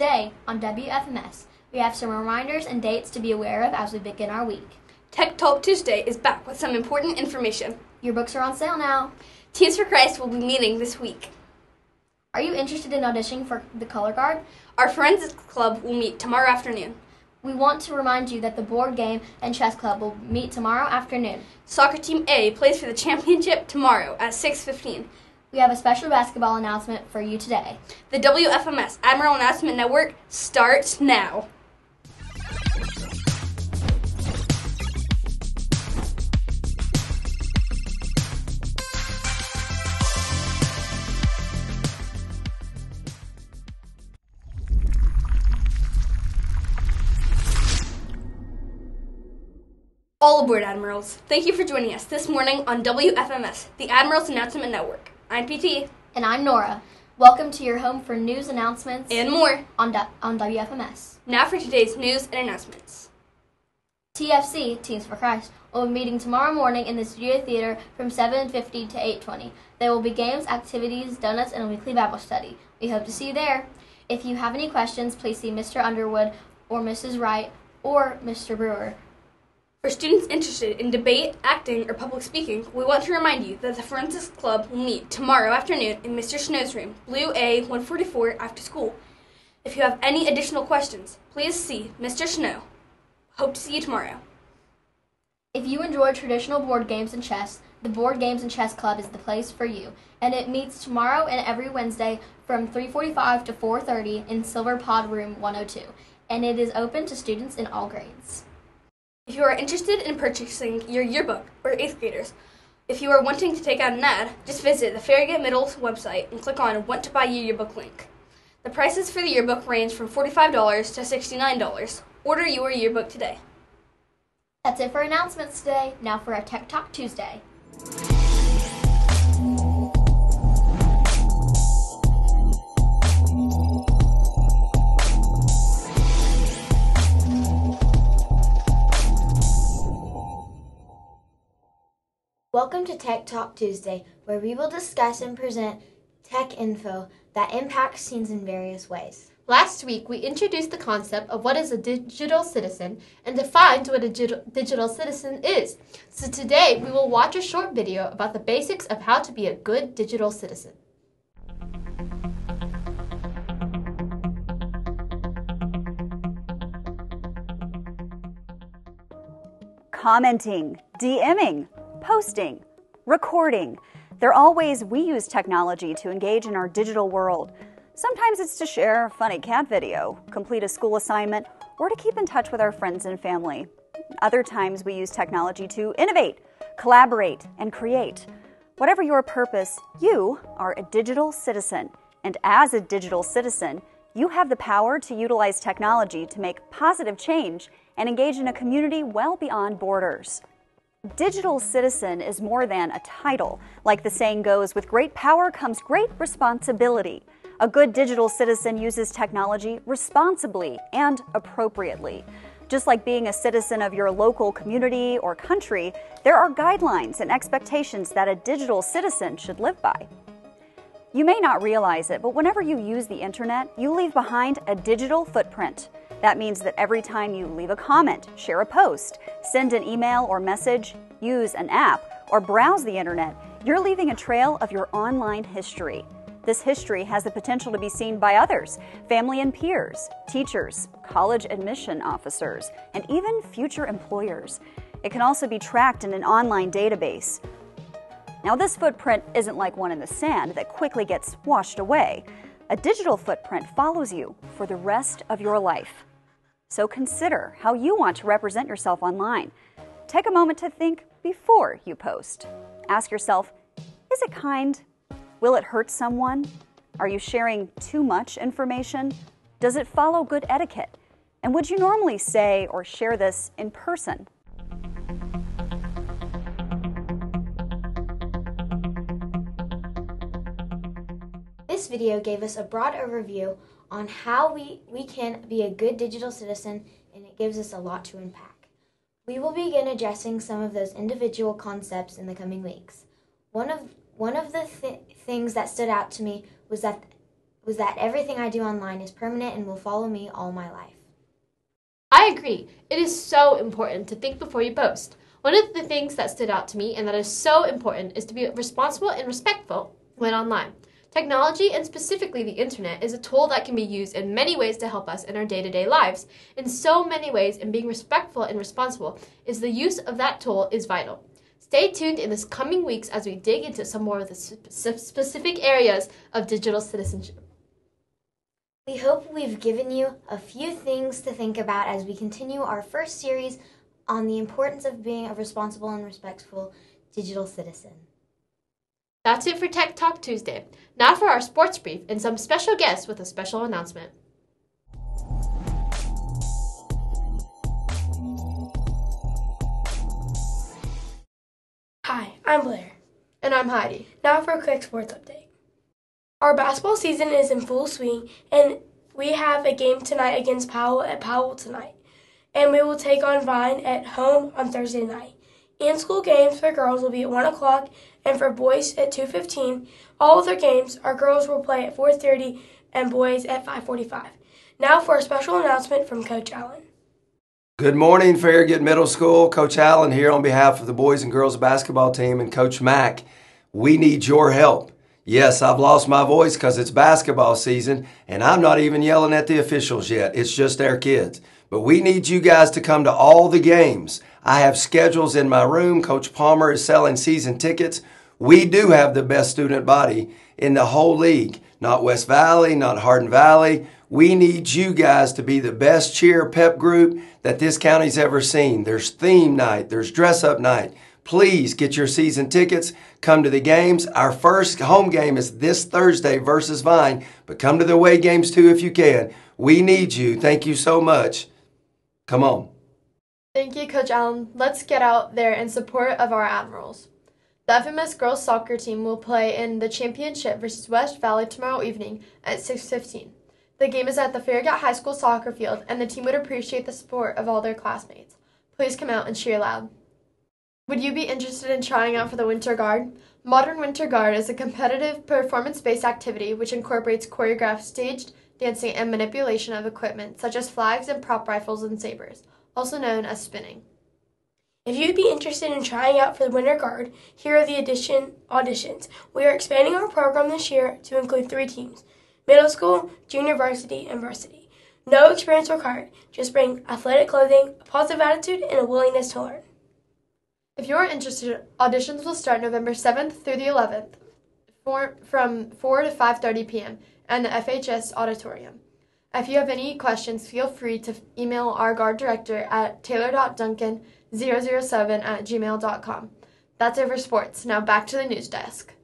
Today on WFMS, we have some reminders and dates to be aware of as we begin our week. Tech Talk Tuesday is back with some important information. Your books are on sale now. Teens for Christ will be meeting this week. Are you interested in auditioning for the Color Guard? Our Forensics Club will meet tomorrow afternoon. We want to remind you that the board game and chess club will meet tomorrow afternoon. Soccer Team A plays for the championship tomorrow at 6:15. We have a special basketball announcement for you today. The WFMS Admiral Announcement Network starts now. All aboard, Admirals. Thank you for joining us this morning on WFMS, the Admirals Announcement Network. I'm PT. And I'm Nora. Welcome to your home for news announcements And more. on, du- on WFMS. Now for today's news and announcements. TFC, Teens for Christ, will be meeting tomorrow morning in the Studio Theater from 7.50 to 8.20. There will be games, activities, donuts, and a weekly Bible study. We hope to see you there. If you have any questions, please see Mr. Underwood or Mrs. Wright or Mr. Brewer. For students interested in debate, acting, or public speaking, we want to remind you that the Forensics Club will meet tomorrow afternoon in Mr. Snow's room, Blue A 144, after school. If you have any additional questions, please see Mr. Snow. Hope to see you tomorrow. If you enjoy traditional board games and chess, the Board Games and Chess Club is the place for you, and it meets tomorrow and every Wednesday from 3:45 to 4:30 in Silver Pod Room 102, and it is open to students in all grades. If you are interested in purchasing your yearbook or eighth graders, if you are wanting to take out an ad, just visit the Farragut Middle's website and click on Want to Buy Your Yearbook link. The prices for the yearbook range from $45 to $69. Order your yearbook today. That's it for announcements today. Now for our Tech Talk Tuesday. Welcome to Tech Talk Tuesday, where we will discuss and present tech info that impacts teens in various ways. Last week, we introduced the concept of what is a digital citizen and defined what a digital, digital citizen is. So today, we will watch a short video about the basics of how to be a good digital citizen. commenting, DMing, posting, recording. They're all ways we use technology to engage in our digital world. Sometimes it's to share a funny cat video, complete a school assignment, or to keep in touch with our friends and family. Other times we use technology to innovate, collaborate, and create. Whatever your purpose, you are a digital citizen. And as a digital citizen, you have the power to utilize technology to make positive change and engage in a community well beyond borders. Digital citizen is more than a title. Like the saying goes, with great power comes great responsibility. A good digital citizen uses technology responsibly and appropriately. Just like being a citizen of your local community or country, there are guidelines and expectations that a digital citizen should live by. You may not realize it, but whenever you use the internet, you leave behind a digital footprint. That means that every time you leave a comment, share a post, send an email or message, use an app, or browse the internet, you're leaving a trail of your online history. This history has the potential to be seen by others, family and peers, teachers, college admission officers, and even future employers. It can also be tracked in an online database. Now, this footprint isn't like one in the sand that quickly gets washed away. A digital footprint follows you for the rest of your life. So consider how you want to represent yourself online. Take a moment to think before you post. Ask yourself is it kind? Will it hurt someone? Are you sharing too much information? Does it follow good etiquette? And would you normally say or share this in person? This video gave us a broad overview on how we, we can be a good digital citizen, and it gives us a lot to unpack. We will begin addressing some of those individual concepts in the coming weeks. One of, one of the th- things that stood out to me was that was that everything I do online is permanent and will follow me all my life. I agree. It is so important to think before you post. One of the things that stood out to me and that is so important is to be responsible and respectful when online. Technology, and specifically the internet, is a tool that can be used in many ways to help us in our day to day lives. In so many ways, and being respectful and responsible is the use of that tool is vital. Stay tuned in this coming weeks as we dig into some more of the specific areas of digital citizenship. We hope we've given you a few things to think about as we continue our first series on the importance of being a responsible and respectful digital citizen. That's it for Tech Talk Tuesday. Now for our sports brief and some special guests with a special announcement. Hi, I'm Blair. And I'm Heidi. Now for a quick sports update. Our basketball season is in full swing, and we have a game tonight against Powell at Powell tonight. And we will take on Vine at home on Thursday night. In school games for girls will be at 1 o'clock and for boys at 2.15. All of their games, our girls will play at 4.30 and boys at 5.45. Now for a special announcement from Coach Allen. Good morning, Farragut Middle School. Coach Allen here on behalf of the boys and girls basketball team and Coach Mack. We need your help. Yes, I've lost my voice because it's basketball season, and I'm not even yelling at the officials yet. It's just their kids. But we need you guys to come to all the games. I have schedules in my room. Coach Palmer is selling season tickets. We do have the best student body in the whole league. Not West Valley, not Hardin Valley. We need you guys to be the best cheer pep group that this county's ever seen. There's theme night, there's dress up night. Please get your season tickets. Come to the games. Our first home game is this Thursday versus Vine, but come to the away games too if you can. We need you. Thank you so much. Come on. Thank you, Coach Allen. Let's get out there in support of our Admirals. The FMS girls soccer team will play in the championship versus West Valley tomorrow evening at 6:15. The game is at the Farragut High School soccer field, and the team would appreciate the support of all their classmates. Please come out and cheer loud. Would you be interested in trying out for the Winter Guard? Modern Winter Guard is a competitive performance-based activity which incorporates choreographed staged dancing and manipulation of equipment such as flags and prop rifles and sabers also known as spinning. If you'd be interested in trying out for the Winter Guard, here are the audition auditions. We are expanding our program this year to include three teams middle school, junior varsity, and varsity. No experience required. Just bring athletic clothing, a positive attitude, and a willingness to learn. If you are interested, auditions will start November 7th through the 11th from 4 to 5.30 p.m. in the FHS auditorium. If you have any questions, feel free to email our guard director at taylor.duncan007 at gmail.com. That's it for sports. Now back to the news desk.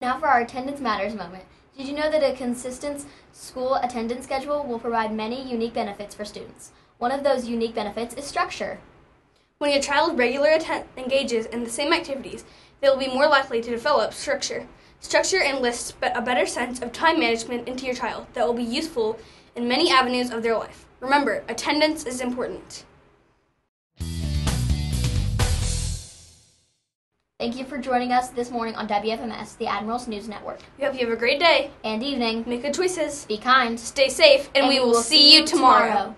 Now for our attendance matters moment. Did you know that a consistent school attendance schedule will provide many unique benefits for students? One of those unique benefits is structure. When your child regularly engages in the same activities, they will be more likely to develop structure. Structure enlists but a better sense of time management into your child that will be useful in many avenues of their life. Remember, attendance is important. Thank you for joining us this morning on WFMS, the Admirals News Network. We hope you have a great day and evening. Make good choices. Be kind. Stay safe, and, and we, will, will see you tomorrow. tomorrow.